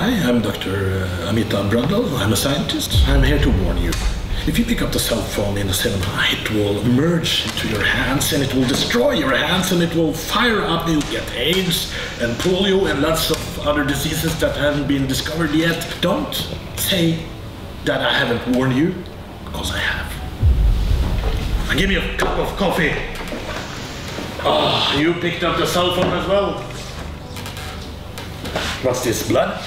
Hi, I'm Dr. uh, Amita Brundle. I'm a scientist. I'm here to warn you. If you pick up the cell phone in the cinema, it will merge into your hands and it will destroy your hands and it will fire up. You'll get AIDS and polio and lots of other diseases that haven't been discovered yet. Don't say that I haven't warned you, because I have. Now give me a cup of coffee. Oh, you picked up the cell phone as well. What's this, blood?